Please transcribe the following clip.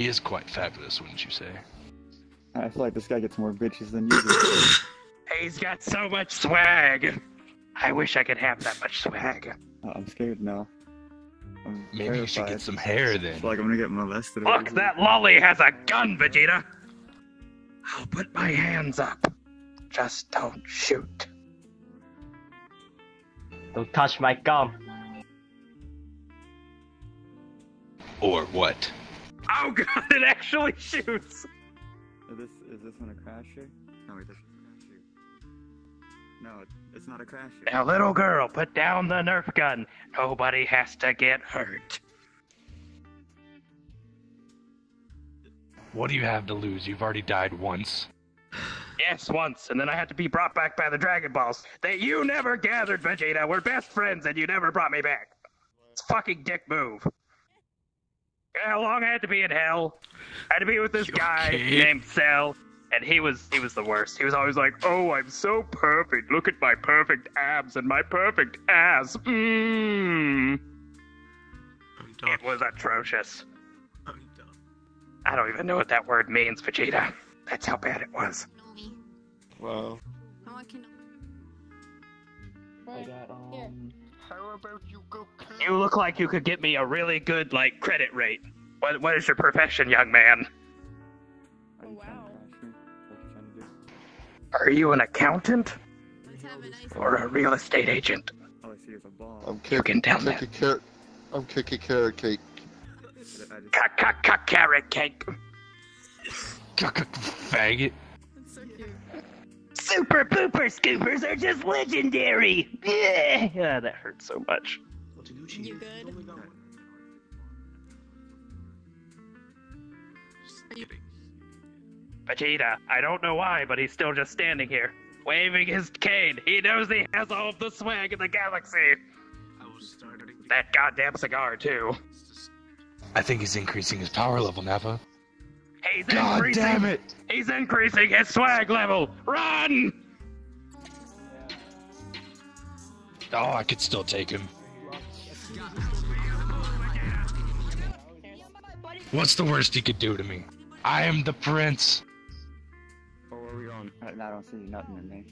He is quite fabulous, wouldn't you say? I feel like this guy gets more bitches than you do. He's got so much swag. I wish I could have that much swag. Oh, I'm scared now. I'm Maybe you should get some hair I then. feel like I'm gonna get molested. Look, that loli has a gun, Vegeta. I'll put my hands up. Just don't shoot. Don't touch my gum. Or what? Oh god, it actually shoots. Is this is this one a crasher? No, wait, this is a crasher. No, it's not a crasher. Now, little girl, put down the Nerf gun. Nobody has to get hurt. What do you have to lose? You've already died once. Yes, once, and then I had to be brought back by the Dragon Balls that you never gathered, Vegeta. We're best friends, and you never brought me back. It's a fucking dick move. You know how long I had to be in hell? I had to be with this You guy okay? named Cell, and he was he was the worst. He was always like, "Oh, I'm so perfect. Look at my perfect abs and my perfect ass." Mmm. I'm done. It was atrocious. I'm done. I don't even know what that word means, Vegeta. That's how bad it was. know me. Wow. I can. I Right. got, Here. Um, How about you go You look like you could get me a really good like credit rate. What what is your profession, young man? Are you Oh, wow. crash me? What you trying to do? Are you an accountant Let's have a nice. or a real estate agent? All I see is a ball. I'm You can tell that. I'm kicking carrot cake. I just, Ca-ca-ca carrot cake. Faggot. That's so cute. Super pooper scoopers are just legendary. Yeah, yeah that hurts so much. You good? Vegeta, I don't know why, but he's still just standing here, waving his cane. He knows he has all of the swag in the galaxy. I was starting to That goddamn cigar, too. I think he's increasing his power level, Nappa. He's God increasing. damn it! He's increasing his swag level. Run! Oh, I could still take him. What's the worst he could do to me? I am the prince. Oh, where are we going? I, I don't see nothing in me.